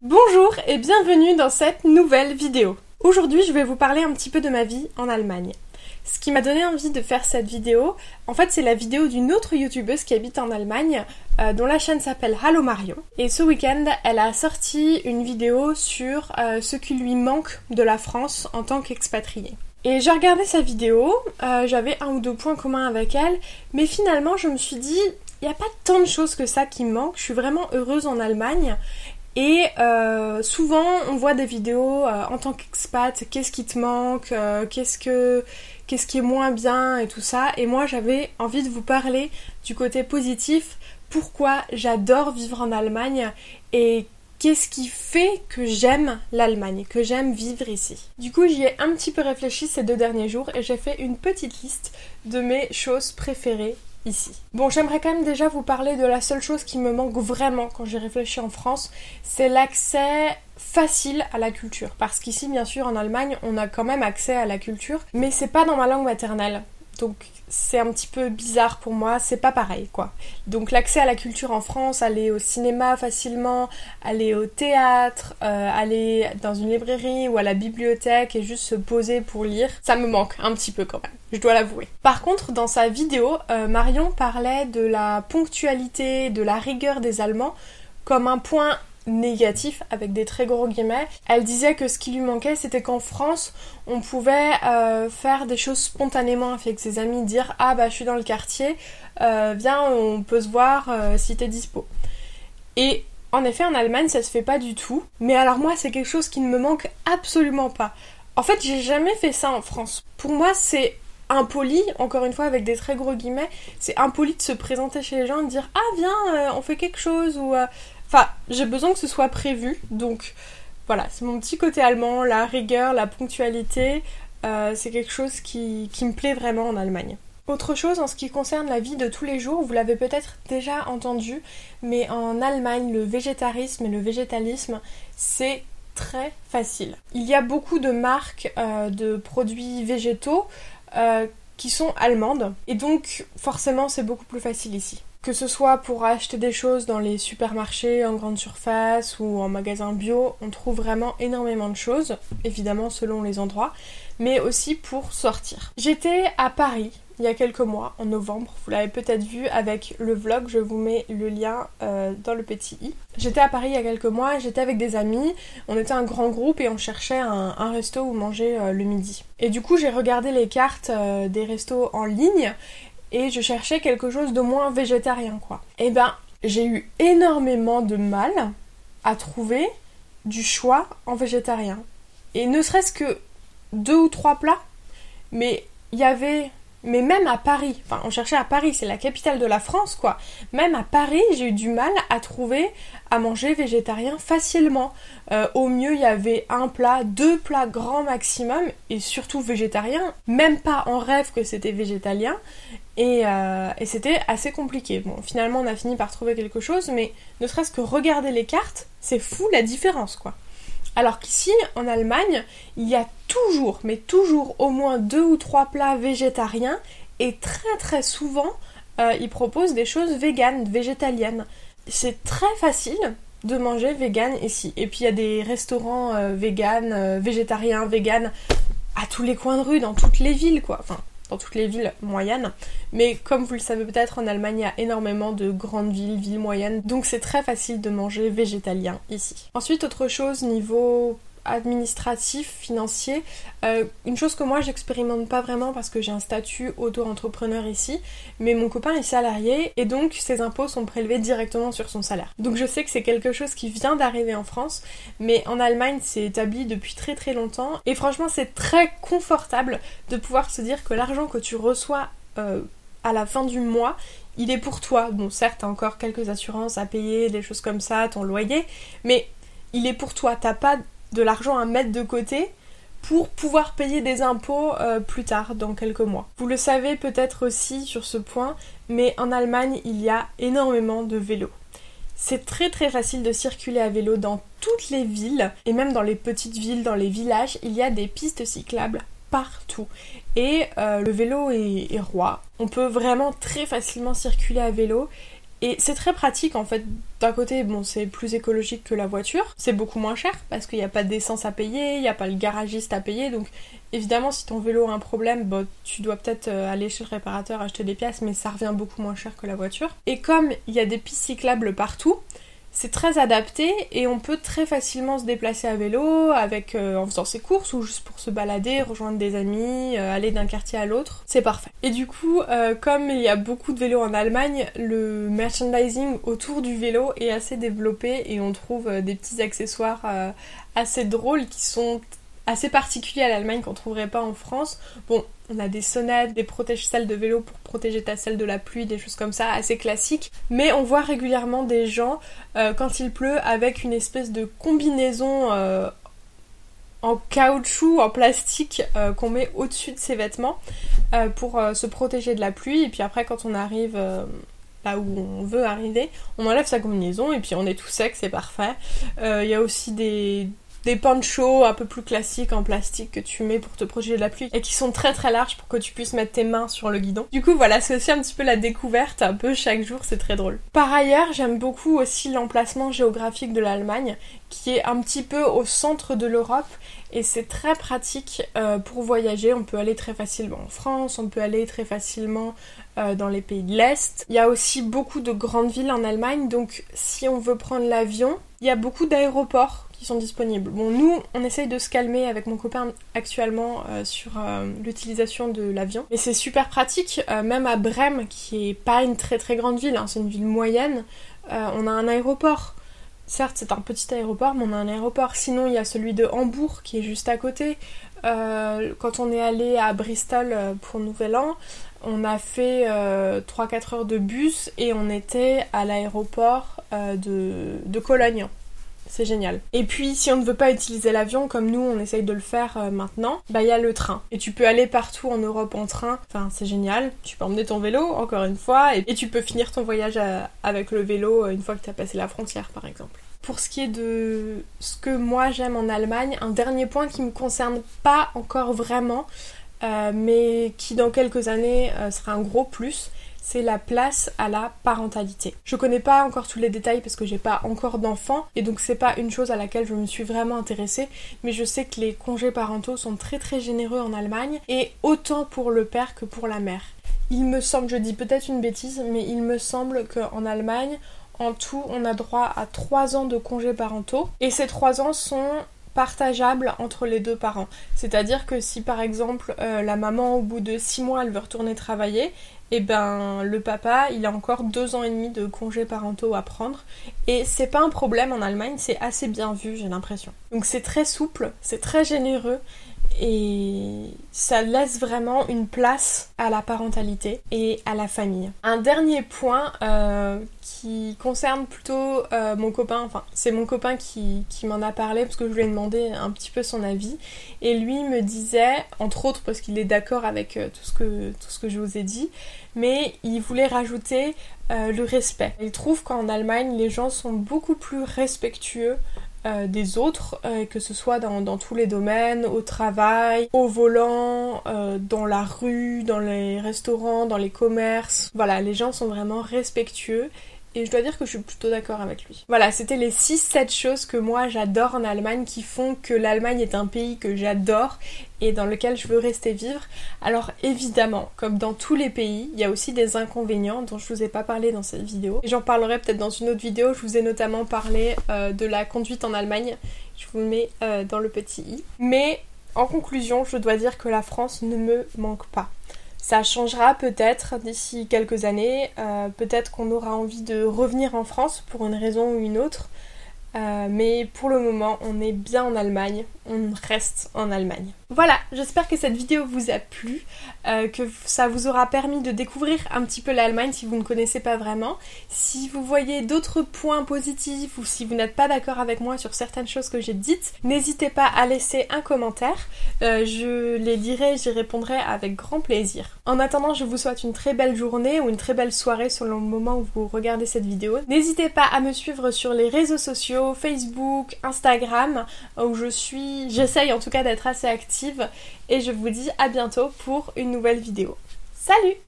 Bonjour et bienvenue dans cette nouvelle vidéo. Aujourd'hui je vais vous parler un petit peu de ma vie en Allemagne. Ce qui m'a donné envie de faire cette vidéo, en fait c'est la vidéo d'une autre youtubeuse qui habite en Allemagne, euh, dont la chaîne s'appelle Hallo Mario. Et ce week-end elle a sorti une vidéo sur euh, ce qui lui manque de la France en tant qu'expatriée. Et j'ai regardé sa vidéo, euh, j'avais un ou deux points communs avec elle, mais finalement je me suis dit, il n'y a pas tant de choses que ça qui me manquent, je suis vraiment heureuse en Allemagne et euh, souvent, on voit des vidéos euh, en tant qu'expat, qu'est-ce qui te manque, euh, qu'est-ce que qu'est-ce qui est moins bien et tout ça. Et moi, j'avais envie de vous parler du côté positif, pourquoi j'adore vivre en Allemagne et qu'est-ce qui fait que j'aime l'Allemagne, que j'aime vivre ici. Du coup, j'y ai un petit peu réfléchi ces deux derniers jours et j'ai fait une petite liste de mes choses préférées ici. Bon, j'aimerais quand même déjà vous parler de la seule chose qui me manque vraiment quand j'ai réfléchi en France, c'est l'accès facile à la culture. Parce qu'ici, bien sûr, en Allemagne, on a quand même accès à la culture, mais c'est pas dans ma langue maternelle. Donc c'est un petit peu bizarre pour moi, c'est pas pareil quoi. Donc l'accès à la culture en France, aller au cinéma facilement, aller au théâtre, euh, aller dans une librairie ou à la bibliothèque et juste se poser pour lire, ça me manque un petit peu quand même, je dois l'avouer. Par contre, dans sa vidéo, euh, Marion parlait de la ponctualité, de la rigueur des Allemands comme un point négatif avec des très gros guillemets. Elle disait que ce qui lui manquait c'était qu'en France on pouvait euh, faire des choses spontanément avec ses amis, dire ah bah je suis dans le quartier, euh, viens on peut se voir euh, si t'es dispo. Et en effet en Allemagne ça se fait pas du tout, mais alors moi c'est quelque chose qui ne me manque absolument pas. En fait j'ai jamais fait ça en France. Pour moi c'est impoli, encore une fois avec des très gros guillemets, c'est impoli de se présenter chez les gens et de dire ah viens on fait quelque chose ou Enfin, j'ai besoin que ce soit prévu, donc voilà, c'est mon petit côté allemand, la rigueur, la ponctualité, euh, c'est quelque chose qui, qui me plaît vraiment en Allemagne. Autre chose en ce qui concerne la vie de tous les jours, vous l'avez peut-être déjà entendu, mais en Allemagne, le végétarisme et le végétalisme, c'est très facile. Il y a beaucoup de marques euh, de produits végétaux euh, qui sont allemandes, et donc forcément c'est beaucoup plus facile ici. Que ce soit pour acheter des choses dans les supermarchés, en grande surface ou en magasin bio, on trouve vraiment énormément de choses, évidemment selon les endroits, mais aussi pour sortir. J'étais à Paris il y a quelques mois, en novembre, vous l'avez peut-être vu avec le vlog, je vous mets le lien euh, dans le petit i. J'étais à Paris il y a quelques mois, j'étais avec des amis, on était un grand groupe et on cherchait un, resto où manger euh, le midi. Et du coup j'ai regardé les cartes euh, des restos en ligne et je cherchais quelque chose de moins végétarien quoi. Et eh ben j'ai eu énormément de mal à trouver du choix en végétarien. Et ne serait-ce que deux ou trois plats, mais il y avait mais même à Paris, enfin on cherchait à Paris, c'est la capitale de la France quoi. Même à Paris, j'ai eu du mal à trouver à manger végétarien facilement. Euh, au mieux, il y avait un plat, deux plats grand maximum, et surtout végétarien. Même pas en rêve que c'était végétalien. Et, euh, et c'était assez compliqué. Bon, finalement, on a fini par trouver quelque chose, mais ne serait-ce que regarder les cartes, c'est fou la différence quoi. Alors qu'ici, en Allemagne, il y a toujours, mais toujours au moins deux ou trois plats végétariens et très très souvent, euh, ils proposent des choses véganes, végétaliennes. C'est très facile de manger vegan ici. Et puis il y a des restaurants euh, véganes, euh, végétariens, véganes à tous les coins de rue, dans toutes les villes, quoi. Dans toutes les villes moyennes. Mais comme vous le savez peut-être, en Allemagne, il y a énormément de grandes villes, villes moyennes. Donc c'est très facile de manger végétalien ici. Ensuite, autre chose niveau administratif, financier. Euh, une chose que moi j'expérimente pas vraiment parce que j'ai un statut auto-entrepreneur ici, mais mon copain est salarié et donc ses impôts sont prélevés directement sur son salaire. Donc je sais que c'est quelque chose qui vient d'arriver en France, mais en Allemagne c'est établi depuis très très longtemps et franchement c'est très confortable de pouvoir se dire que l'argent que tu reçois euh, à la fin du mois, il est pour toi. Bon, certes, t'as encore quelques assurances à payer, des choses comme ça, ton loyer, mais il est pour toi. T'as pas de l'argent à mettre de côté pour pouvoir payer des impôts euh, plus tard, dans quelques mois. Vous le savez peut-être aussi sur ce point, mais en Allemagne, il y a énormément de vélos. C'est très très facile de circuler à vélo dans toutes les villes, et même dans les petites villes, dans les villages, il y a des pistes cyclables partout. Et euh, le vélo est, est roi. On peut vraiment très facilement circuler à vélo Et c'est très pratique en fait. D'un côté, bon, c'est plus écologique que la voiture, c'est beaucoup moins cher parce qu'il n'y a pas d'essence à payer, il n'y a pas le garagiste à payer, donc évidemment si ton vélo a un problème, bon, tu dois peut-être euh, aller chez le réparateur acheter des pièces, mais ça revient beaucoup moins cher que la voiture. Et comme il y a des pistes cyclables partout, c'est très adapté et on peut très facilement se déplacer à vélo avec euh, en faisant ses courses ou juste pour se balader, rejoindre des amis, euh, aller d'un quartier à l'autre. C'est parfait. Et du coup, euh, comme il y a beaucoup de vélos en Allemagne, le merchandising autour du vélo est assez développé et on trouve des petits accessoires assez drôles qui sont assez particuliers à l'Allemagne qu'on trouverait pas en France. Bon, on a des sonnettes, des protège-selles de vélo pour protéger ta selle de la pluie, des choses comme ça, assez classiques. Mais on voit régulièrement des gens, euh, quand il pleut, avec une espèce de combinaison euh, en caoutchouc, en plastique, euh, qu'on met au-dessus de ses vêtements pour se protéger de la pluie. Et puis après, quand on arrive là où on veut arriver, on enlève sa combinaison et puis on est tout sec, c'est parfait. Il y a aussi des des ponchos un peu plus classiques en plastique que tu mets pour te protéger de la pluie et qui sont très très larges pour que tu puisses mettre tes mains sur le guidon. Du coup voilà, c'est aussi un petit peu la découverte un peu chaque jour, c'est très drôle. Par ailleurs, j'aime beaucoup aussi l'emplacement géographique de l'Allemagne qui est un petit peu au centre de l'Europe et c'est très pratique euh, pour voyager. On peut aller très facilement en France, on peut aller très facilement euh, dans les pays de l'Est. Il y a aussi beaucoup de grandes villes en Allemagne, donc si on veut prendre l'avion, il y a beaucoup d'aéroports sont disponibles. Bon, nous, on essaye de se calmer avec mon copain actuellement euh, sur euh, l'utilisation de l'avion. Mais c'est super pratique, euh, même à Brême, qui est pas une très très grande ville, hein, c'est une ville moyenne, on a un aéroport. Certes, c'est un petit aéroport, mais on a un aéroport. Sinon, il y a celui de Hambourg qui est juste à côté. quand on est allé à Bristol pour Nouvel An, on a fait 3-4 heures de bus et on était à l'aéroport de Cologne c'est génial. Et puis si on ne veut pas utiliser l'avion comme nous on essaye de le faire euh, maintenant, bah il y a le train. Et tu peux aller partout en Europe en train, enfin c'est génial. Tu peux emmener ton vélo encore une fois et, tu peux finir ton voyage euh, avec le vélo euh, une fois que tu as passé la frontière par exemple. Pour ce qui est de ce que moi j'aime en Allemagne, un dernier point qui me concerne pas encore vraiment, mais qui dans quelques années sera un gros plus, c'est la place à la parentalité. Je connais pas encore tous les détails parce que j'ai pas encore d'enfants et donc c'est pas une chose à laquelle je me suis vraiment intéressée, mais je sais que les congés parentaux sont très très généreux en Allemagne et autant pour le père que pour la mère. Il me semble, je dis peut-être une bêtise, mais il me semble qu'en Allemagne, en tout, on a droit à 3 ans de congés parentaux et ces 3 ans sont partageables entre les deux parents. C'est-à-dire que si par exemple euh, la maman au bout de 6 mois elle veut retourner travailler, et eh ben le papa il a encore deux ans et demi de congés parentaux à prendre et c'est pas un problème en Allemagne, c'est assez bien vu j'ai l'impression. Donc c'est très souple, c'est très généreux et ça laisse vraiment une place à la parentalité et à la famille. Un dernier point euh, qui concerne plutôt euh, mon copain, enfin c'est mon copain qui, m'en a parlé parce que je lui ai demandé un petit peu son avis et lui me disait, entre autres parce qu'il est d'accord avec euh, tout, ce que, tout ce que je vous ai dit, mais il voulait rajouter le respect. Il trouve qu'en Allemagne les gens sont beaucoup plus respectueux euh, des autres, euh, que ce soit dans, tous les domaines, au travail, au volant, euh, dans la rue, dans les restaurants, dans les commerces. Voilà, les gens sont vraiment respectueux et je dois dire que je suis plutôt d'accord avec lui. Voilà, c'était les 6-7 choses que moi j'adore en Allemagne qui font que l'Allemagne est un pays que j'adore et dans lequel je veux rester vivre. Alors évidemment, comme dans tous les pays, il y a aussi des inconvénients dont je vous ai pas parlé dans cette vidéo. J'en parlerai peut-être dans une autre vidéo, je vous ai notamment parlé euh, de la conduite en Allemagne. Je vous le mets euh, dans le petit i. Mais en conclusion, je dois dire que la France ne me manque pas. Ça changera peut-être d'ici quelques années. Euh, peut-être qu'on aura envie de revenir en France pour une raison ou une autre. Euh, mais pour le moment, on est bien en Allemagne, on reste en Allemagne. Voilà, j'espère que cette vidéo vous a plu, euh, que ça vous aura permis de découvrir un petit peu l'Allemagne si vous ne connaissez pas vraiment. Si vous voyez d'autres points positifs ou si vous n'êtes pas d'accord avec moi sur certaines choses que j'ai dites, n'hésitez pas à laisser un commentaire. Euh, je les lirai, j'y répondrai avec grand plaisir. En attendant, je vous souhaite une très belle journée ou une très belle soirée selon le moment où vous regardez cette vidéo. N'hésitez pas à me suivre sur les réseaux sociaux Facebook, Instagram, où je suis, j'essaye en tout cas d'être assez et je vous dis à bientôt pour une nouvelle vidéo. Salut